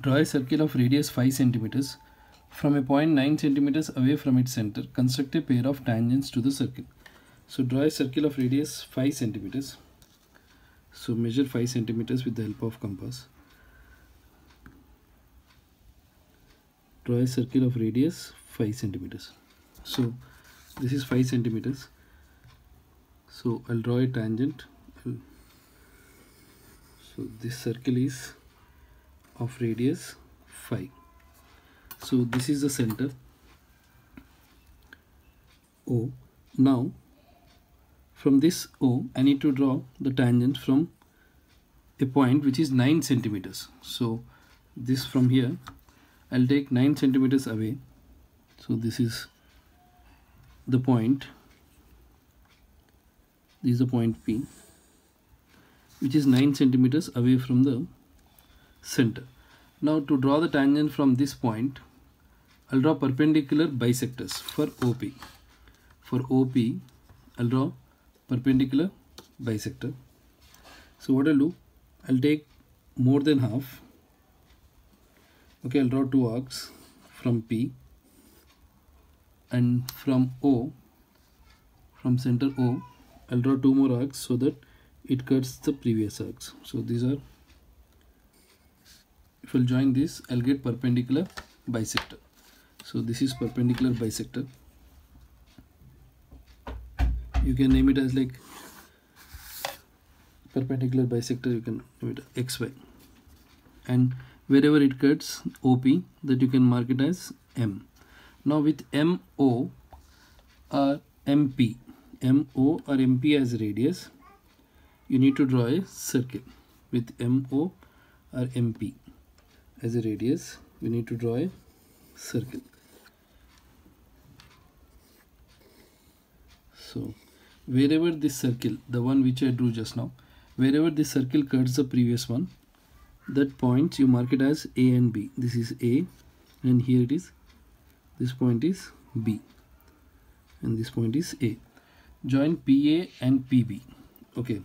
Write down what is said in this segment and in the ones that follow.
draw a circle of radius 5 centimeters from a point 9 centimeters away from its center. Construct a pair of tangents to the circle. So draw a circle of radius 5 centimeters. So measure 5 centimeters with the help of compass. Draw a circle of radius 5 centimeters. So this is 5 centimeters. So I'll draw a tangent. So this circle is of radius 5 so this is the center. O. Now from this O I need to draw the tangent from a point which is 9 centimeters. So this from here I'll take 9 centimeters away. So this is the point. This is the point P which is 9 centimeters away from the center. Now to draw the tangent from this point, I'll draw perpendicular bisectors for OP. For OP, I'll draw perpendicular bisector. So what I'll do, I'll take more than half. Okay, I'll draw two arcs from P and from O, from center O, I'll draw two more arcs so that it cuts the previous arcs. So these are if I'll join this I'll get perpendicular bisector. So this is perpendicular bisector. You can name it as like perpendicular bisector you can name it xy and wherever it cuts OP that you can mark it as M. Now with MO or MP MO or MP as radius you need to draw a circle with MO or MP as a radius we need to draw a circle. So wherever this circle the one which I drew just now wherever this circle cuts the previous one that point you mark it as A and B. This is A and here it is. This point is B and this point is A. Join PA and PB okay.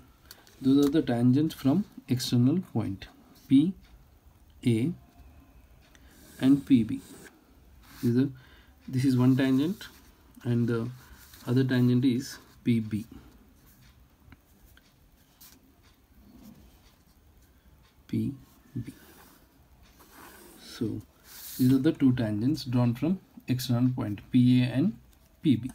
Those are the tangents from external point. P A and PB. This is, this is one tangent and the other tangent is PB. PB. So these are the two tangents drawn from external point PA and PB.